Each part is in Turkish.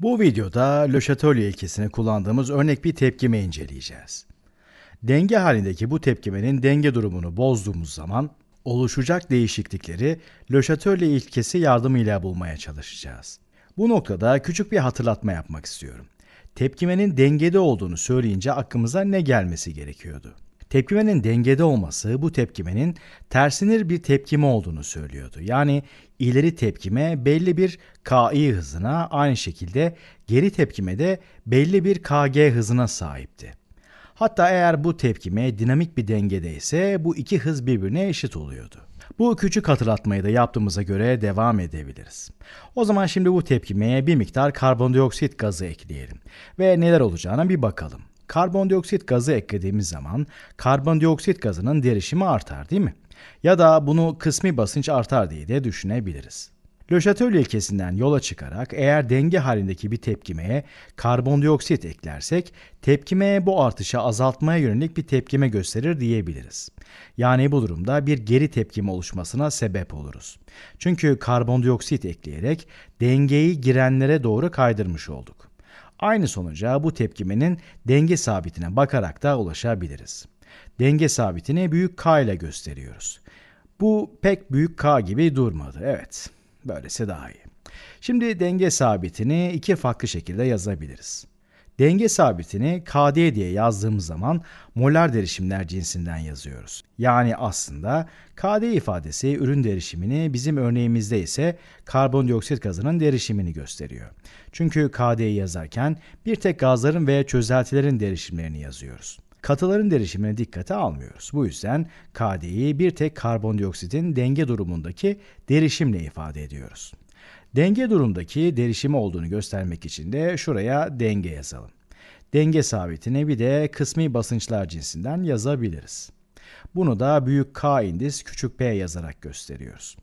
Bu videoda Le Chatelier ilkesini kullandığımız örnek bir tepkime inceleyeceğiz. Denge halindeki bu tepkimenin denge durumunu bozduğumuz zaman oluşacak değişiklikleri Le Chatelier ilkesi yardımıyla bulmaya çalışacağız. Bu noktada küçük bir hatırlatma yapmak istiyorum. Tepkimenin dengede olduğunu söyleyince aklımıza ne gelmesi gerekiyordu? Tepkimenin dengede olması bu tepkimenin tersinir bir tepkime olduğunu söylüyordu. Yani ileri tepkime belli bir KI hızına aynı şekilde geri tepkime de belli bir KG hızına sahipti. Hatta eğer bu tepkime dinamik bir dengede ise bu iki hız birbirine eşit oluyordu. Bu küçük hatırlatmayı da yaptığımıza göre devam edebiliriz. O zaman şimdi bu tepkimeye bir miktar karbondioksit gazı ekleyelim ve neler olacağına bir bakalım. Karbondioksit gazı eklediğimiz zaman karbondioksit gazının derişimi artar değil mi? Ya da bunu kısmi basınç artar diye de düşünebiliriz. Le ilkesinden yola çıkarak eğer denge halindeki bir tepkimeye karbondioksit eklersek tepkimeye bu artışı azaltmaya yönelik bir tepkime gösterir diyebiliriz. Yani bu durumda bir geri tepkime oluşmasına sebep oluruz. Çünkü karbondioksit ekleyerek dengeyi girenlere doğru kaydırmış olduk. Aynı sonuca bu tepkimenin denge sabitine bakarak da ulaşabiliriz. Denge sabitini büyük K ile gösteriyoruz. Bu pek büyük K gibi durmadı. Evet, böylesi daha iyi. Şimdi denge sabitini iki farklı şekilde yazabiliriz. Denge sabitini KD diye yazdığımız zaman molar derişimler cinsinden yazıyoruz. Yani aslında KD ifadesi ürün derişimini bizim örneğimizde ise karbondioksit gazının derişimini gösteriyor. Çünkü KD'yi yazarken bir tek gazların ve çözeltilerin derişimlerini yazıyoruz. Katıların derişimine dikkate almıyoruz. Bu yüzden KD'yi bir tek karbondioksitin denge durumundaki derişimle ifade ediyoruz. Denge durumdaki derişimi olduğunu göstermek için de şuraya denge yazalım. Denge sabitini bir de kısmi basınçlar cinsinden yazabiliriz. Bunu da büyük K indis küçük p yazarak gösteriyoruz.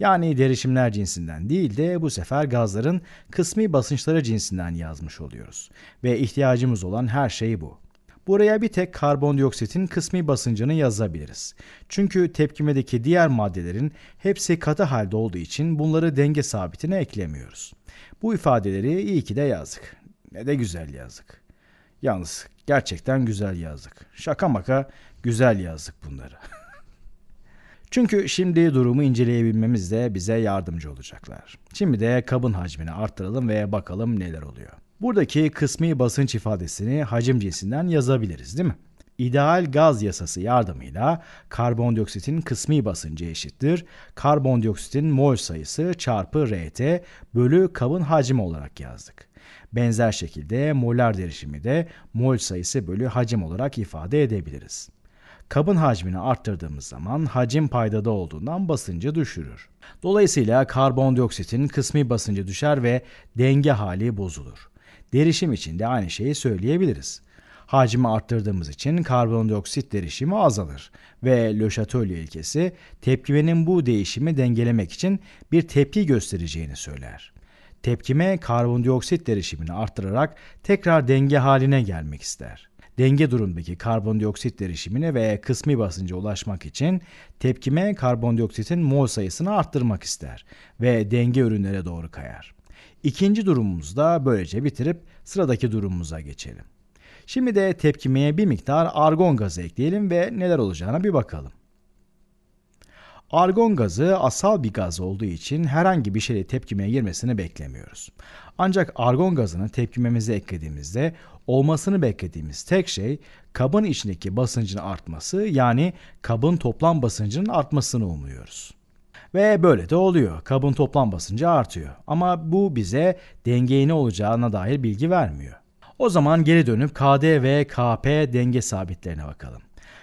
Yani derişimler cinsinden değil de bu sefer gazların kısmi basınçları cinsinden yazmış oluyoruz. Ve ihtiyacımız olan her şey bu. Buraya bir tek karbondioksitin kısmi basıncını yazabiliriz. Çünkü tepkimedeki diğer maddelerin hepsi katı halde olduğu için bunları denge sabitine eklemiyoruz. Bu ifadeleri iyi ki de yazdık. Ne de güzel yazdık. Yalnız gerçekten güzel yazdık. Şaka maka güzel yazdık bunları. Çünkü şimdi durumu inceleyebilmemiz de bize yardımcı olacaklar. Şimdi de kabın hacmini arttıralım ve bakalım neler oluyor. Buradaki kısmi basınç ifadesini hacim cinsinden yazabiliriz değil mi? İdeal gaz yasası yardımıyla karbondioksitin kısmi basıncı eşittir. Karbondioksitin mol sayısı çarpı RT bölü kabın hacmi olarak yazdık. Benzer şekilde molar derişimi de mol sayısı bölü hacim olarak ifade edebiliriz. Kabın hacmini arttırdığımız zaman hacim paydada olduğundan basıncı düşürür. Dolayısıyla karbondioksitin kısmi basıncı düşer ve denge hali bozulur. Derişim için de aynı şeyi söyleyebiliriz. Hacmi arttırdığımız için karbondioksit derişimi azalır ve Le Chatelier ilkesi tepkimenin bu değişimi dengelemek için bir tepki göstereceğini söyler. Tepkime karbondioksit derişimini arttırarak tekrar denge haline gelmek ister. Denge durumundaki karbondioksit derişimine ve kısmi basınca ulaşmak için tepkime karbondioksitin mol sayısını arttırmak ister ve denge ürünlere doğru kayar. İkinci durumumuzu da böylece bitirip sıradaki durumumuza geçelim. Şimdi de tepkimeye bir miktar argon gazı ekleyelim ve neler olacağına bir bakalım. Argon gazı asal bir gaz olduğu için herhangi bir şeyle tepkimeye girmesini beklemiyoruz. Ancak argon gazını tepkimemize eklediğimizde olmasını beklediğimiz tek şey kabın içindeki basıncın artması yani kabın toplam basıncının artmasını umuyoruz. Ve böyle de oluyor. Kabın toplam basıncı artıyor. Ama bu bize dengeyi ne olacağına dair bilgi vermiyor. O zaman geri dönüp KD ve KP denge sabitlerine bakalım.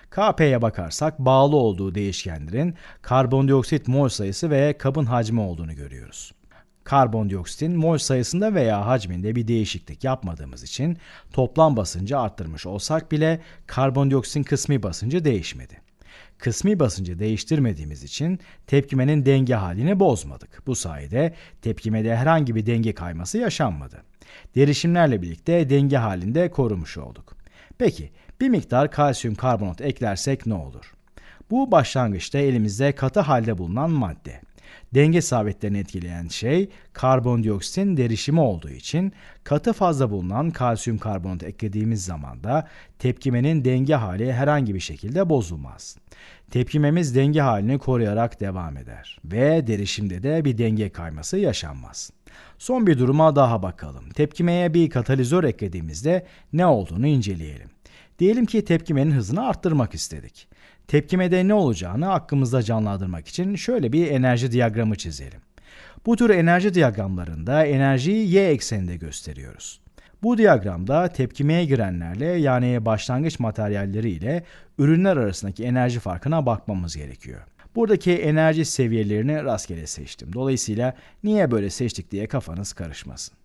KP'ye bakarsak bağlı olduğu değişkenlerin karbondioksit mol sayısı ve kabın hacmi olduğunu görüyoruz. Karbondioksitin mol sayısında veya hacminde bir değişiklik yapmadığımız için toplam basıncı arttırmış olsak bile karbondioksitin kısmi basıncı değişmedi. Kısmi basıncı değiştirmediğimiz için tepkimenin denge halini bozmadık. Bu sayede tepkimede herhangi bir denge kayması yaşanmadı. Derişimlerle birlikte denge halinde korumuş olduk. Peki bir miktar kalsiyum karbonat eklersek ne olur? Bu başlangıçta elimizde katı halde bulunan madde. Denge sabitlerini etkileyen şey karbondioksitin derişimi olduğu için katı fazla bulunan kalsiyum karbonat eklediğimiz zaman da tepkimenin denge hali herhangi bir şekilde bozulmaz. Tepkimemiz denge halini koruyarak devam eder ve derişimde de bir denge kayması yaşanmaz. Son bir duruma daha bakalım. Tepkimeye bir katalizör eklediğimizde ne olduğunu inceleyelim. Diyelim ki tepkimenin hızını arttırmak istedik. Tepkimede ne olacağını aklımızda canlandırmak için şöyle bir enerji diyagramı çizelim. Bu tür enerji diyagramlarında enerjiyi y ekseninde gösteriyoruz. Bu diyagramda tepkimeye girenlerle yani başlangıç materyalleri ile ürünler arasındaki enerji farkına bakmamız gerekiyor. Buradaki enerji seviyelerini rastgele seçtim. Dolayısıyla niye böyle seçtik diye kafanız karışmasın.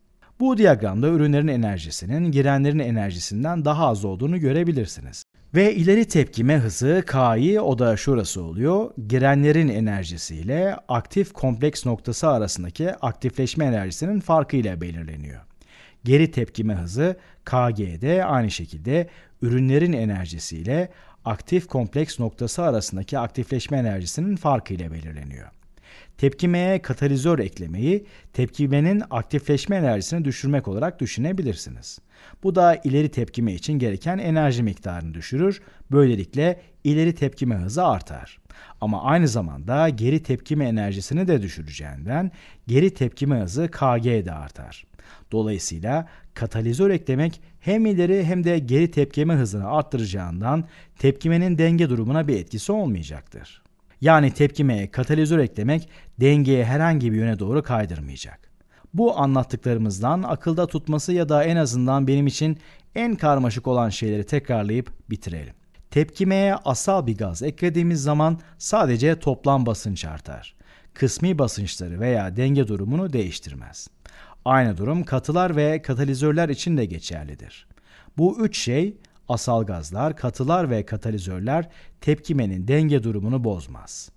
Bu diyagramda ürünlerin enerjisinin girenlerin enerjisinden daha az olduğunu görebilirsiniz. Ve ileri tepkime hızı K'yı o da şurası oluyor. Girenlerin enerjisiyle aktif kompleks noktası arasındaki aktifleşme enerjisinin farkı ile belirleniyor. Geri tepkime hızı KG'de aynı şekilde ürünlerin enerjisiyle aktif kompleks noktası arasındaki aktifleşme enerjisinin farkı ile belirleniyor. Tepkimeye katalizör eklemeyi tepkimenin aktifleşme enerjisini düşürmek olarak düşünebilirsiniz. Bu da ileri tepkime için gereken enerji miktarını düşürür. Böylelikle ileri tepkime hızı artar. Ama aynı zamanda geri tepkime enerjisini de düşüreceğinden geri tepkime hızı Kg de artar. Dolayısıyla katalizör eklemek hem ileri hem de geri tepkime hızını arttıracağından tepkimenin denge durumuna bir etkisi olmayacaktır. Yani tepkimeye katalizör eklemek dengeyi herhangi bir yöne doğru kaydırmayacak. Bu anlattıklarımızdan akılda tutması ya da en azından benim için en karmaşık olan şeyleri tekrarlayıp bitirelim. Tepkimeye asal bir gaz eklediğimiz zaman sadece toplam basınç artar. Kısmi basınçları veya denge durumunu değiştirmez. Aynı durum katılar ve katalizörler için de geçerlidir. Bu üç şey asal gazlar, katılar ve katalizörler tepkimenin denge durumunu bozmaz.